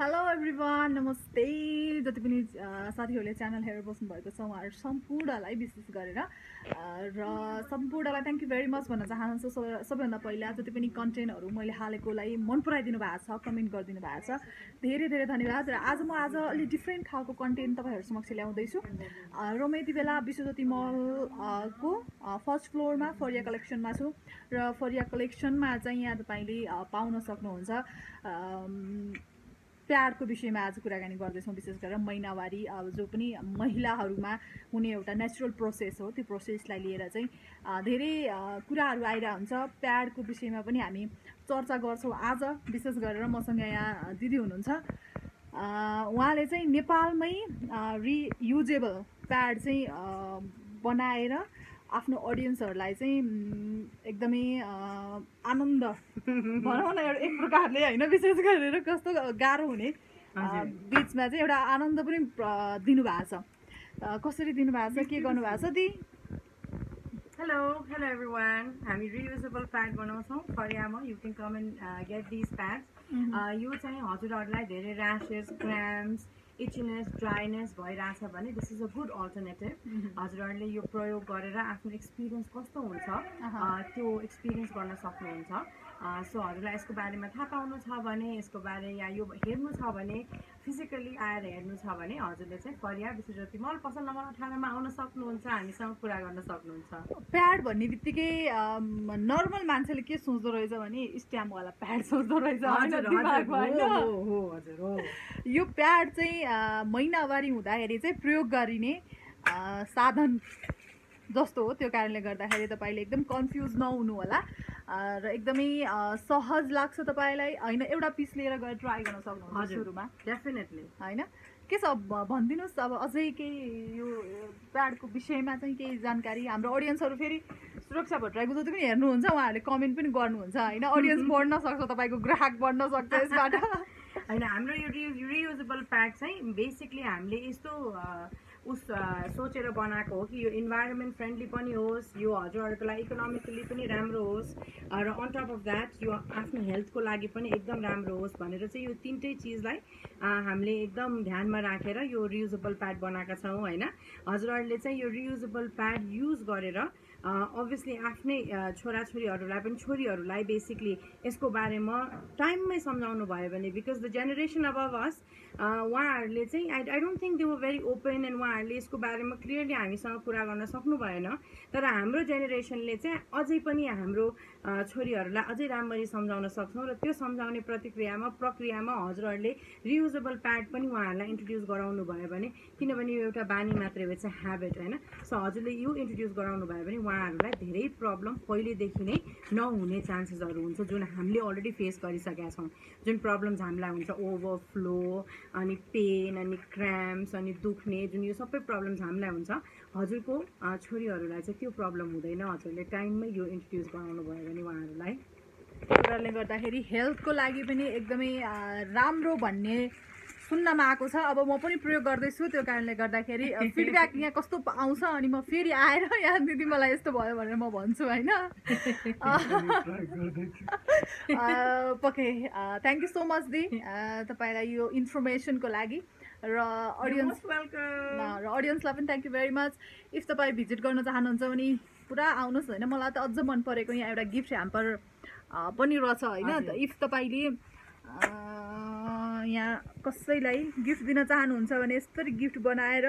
Hello everyone नमस्ते जति पनि साथीहरूले च्यानल हेरेर बस्नुभएको छ उहाँहरू सम्पूर्णलाई विशेष गरेर र सम्पूर्णलाई थ्याङ्क यू भेरी मच भन्न चाहन्छु। सब- सबैभन्दा पहिला जति पनि कन्टेन्टहरू मैले हालेकोलाई मन पराइदिनु भएको छ कमेन्ट गरिदिनु भएको छ धेरै धेरै धन्यवाद। र आज म आज अलिक डिफ्रेन्ट खालको कन्टेन्ट तपाईँहरू समक्ष ल्याउँदैछु। र म यति बेला विश्वज्योति मल अ, को फर्स्ट फ्लोरमा फरिया कलेक्सनमा छु। र फरिया कलेक्सनमा चाहिँ यहाँ तपाईँले पाउन सक्नुहुन्छ। प्याडको विषयमा आज कुराकानी गर्दैछौँ विशेष गरेर महिनावारी अब जो पनि महिलाहरूमा हुने एउटा नेचुरल प्रोसेस हो त्यो प्रोसेसलाई लिएर चाहिँ धेरै कुराहरू आइरहेको हुन्छ प्याडको विषयमा पनि हामी चर्चा गर्छौँ। आज विशेष गरेर मसँग यहाँ दिदी हुनुहुन्छ। उहाँले चाहिँ नेपालमै रियुजेबल प्याड चाहिँ बनाएर आफ्नो अडियन्सहरूलाई चाहिँ एकदमै आनन्द भनौँ न एउटा एक प्रकारले होइन विशेष गरेर कस्तो गाह्रो हुने। बिचमा चाहिँ एउटा आनन्द पनि दिनुभएको छ। कसरी दिनुभएको छ के गर्नुभएको छ दी? हेलो हेलो एभ्री वान हामी रियुजेबल प्याड बनाउँछौँ। फरियामा you can come and get this pads यो चाहिँ हजुरहरूलाई धेरै ऱ्यासेस क्राम्स इचिनेस ड्राइनेस भइरहेछ भने this is a good alternative हजुरहरूले यो प्रयोग गरेर आफ्नो एक्सपिरियन्स कस्तो हुन्छ त्यो एक्सपिरियन्स गर्न सक्नुहुन्छ। सो हजुरलाई यसको बारेमा थाहा पाउनु छ भने यसको बारे या यो हेर्नु छ भने फिजिकल्ली आएर हेर्नु छ भने हजुरले चाहिँ फरिया विशेष मल पसल नम्बर अठारमा आउन सक्नुहुन्छ हामीसँग कुरा गर्न सक्नुहुन्छ। प्याड भन्ने बित्तिकै नर्मल मान्छेले के सोच्दो रहेछ भने स्ट्याम्पवाला प्याड सोच्दो रहेछ। यो प्याड चाहिँ महिनावारी हुँदाखेरि चाहिँ प्रयोग गरिने साधन जस्तो हो त्यो कारणले गर्दाखेरि तपाईँले एकदम कन्फ्युज नहुनु होला। र एकदमै सहज लाग्छ तपाईँलाई होइन एउटा पिस लिएर गएर ट्राई गर्न सक्नुहुन्छ हजुर। सुरुमा। डेफिनेटली होइन? के छ भनिदिनुहोस् अब अझै केही यो प्याडको विषयमा चाहिँ केही जानकारी? हाम्रो अडियन्सहरू फेरि सुरक्षा भट्टराईको जति पनि हेर्नुहुन्छ उहाँहरूले कमेन्ट पनि गर्नुहुन्छ होइन? अडियन्स बढ्न सक्छ तपाईँको ग्राहक बढ्न सक्छ यसबाट। होइन हाम्रो यो रियु रियुजेबल प्याड चाहिँ बेसिकली हामीले यस्तो उस सोचेर बनाएको हो कि यो इन्भाइरोमेन्ट फ्रेन्डली पनि होस् यो हजुरहरूको लागि इकोनोमिकली पनि राम्रो होस् र अन टप अफ द्याट यो आफ्नो हेल्थको लागि पनि एकदम राम्रो होस् भनेर चाहिँ यो तिनटै चिजलाई हामीले एकदम ध्यानमा राखेर यो रियुजेबल प्याड बनाएका छौँ होइन? हजुरहरूले चाहिँ यो रियुजेबल प्याड युज गरेर अभियसली आफ्नै छोराछोरीहरूलाई पनि छोरीहरूलाई बेसिकली यसको बारेमा टाइममै सम्झाउनु भयो भने बिकज द जेनेरेसन अब अस उहाँहरूले चाहिँ I I don't think they were very open and उहाँहरूले यसको बारेमा क्लियरली हामीसँग कुरा गर्न सक्नु भएन। तर हाम्रो जेनेरेसनले चाहिँ अझै पनि हाम्रो छोरीहरूलाई अझै राम्ररी सम्झाउन सक्छौँ र त्यो सम्झाउने प्रतिक्रियामा प्रक्रियामा हजुरहरूले रियुजेबल प्याड पनि उहाँहरूलाई इन्ट्रोड्युस गराउनु भयो भने किनभने यो एउटा बानी मात्रै हो अ ह्याबिट होइन? सो हजुरले यो इन्ट्रोड्युस गराउनु भयो भने उहाँहरूलाई धेरै प्रब्लम पहिलेदेखि नै नहुने चान्सेसहरू हुन्छ जुन हामीले अलरेडी फेस गरिसकेका छौँ। जुन प्रब्लम्स हामीलाई हुन्छ ओभरफ्लो अनि पेन अनि क्राम्स अनि दुख्ने जुन यो सबै प्रब्लम्स हामीलाई हुन्छ। हजुरको छोरीहरूलाई चाहिँ त्यो प्रब्लम हुँदैन हजुरले टाइममै यो इन्ट्रोड्युस गराउनु भयो भने उहाँहरूलाई। कारणले गर्दाखेरि हेल्थको लागि पनि एकदमै राम्रो भन्ने सुन्नमा आएको छ। अब म पनि प्रयोग गर्दैछु त्यो कारणले गर्दाखेरि फिडब्याक यहाँ कस्तो आउँछ अनि म फेरि आएर यहाँ दिदी मलाई यस्तो भयो भनेर म भन्छु होइन। Okay thank you so much दी। तपाईँलाई यो इन्फर्मेसनको लागि। र अडियन्स र अडियन्सलाई पनि thank you very much if तपाईँ भिजिट गर्न चाहनुहुन्छ भने पुरा आउनुहोस् होइन? मलाई त अझ मन परेको यहाँ एउटा गिफ्ट ह्याम्पर पनि रहेछ होइन। इफ तपाईँले यहाँ कसैलाई गिफ्ट दिन चाहनुहुन्छ भने यसरी गिफ्ट बनाएर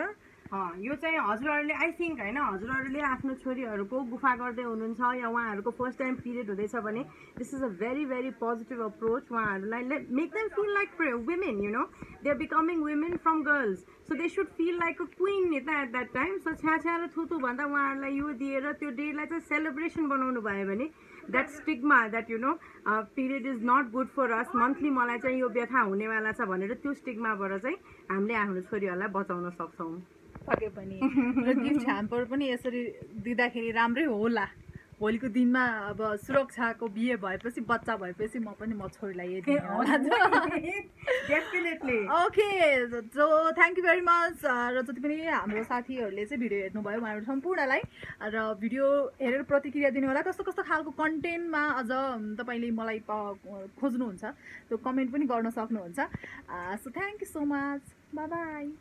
यो चाहिँ हजुरहरूले आई थिङ्क होइन हजुरहरूले आफ्नो छोरीहरूको गुफा गर्दै हुनुहुन्छ या उहाँहरूको फर्स्ट टाइम पिरियड हुँदैछ भने this is a very very positive approach उहाँहरूलाई. Make them feel like women you know they are becoming women from girls so they should feel like a queen at that time so छ्या छ्या र थुतु भन्दा उहाँहरूलाई यो दिएर त्यो डेलाई चाहिँ सेलिब्रेसन बनाउनु भयो भने that stigma that you know period is not good for us monthly मलाई चाहिँ यो व्यथा हुनेवाला छ भनेर त्यो स्टिगमाबाट चाहिँ हामीले आफ्नो छोरीहरूलाई बचाउन सक्छौँ। पके पनि र गिफ्ट ह्याम्पर पनि यसरी दिँदाखेरि राम्रै होला। भोलिको दिनमा अब सुरक्षाको बिहे भएपछि बच्चा भएपछि म पनि म छोरीलाई definitely okay so thank you very much र जति पनि हाम्रो साथीहरूले चाहिँ भिडियो हेर्नुभयो उहाँहरू सम्पूर्णलाई र भिडियो हेरेर प्रतिक्रिया दिनु होला कस्तो कस्तो खालको कन्टेन्टमा अझ तपाईँले मलाई खोज्नुहुन्छ त्यो कमेन्ट पनि गर्न सक्नुहुन्छ। So thank you so much bye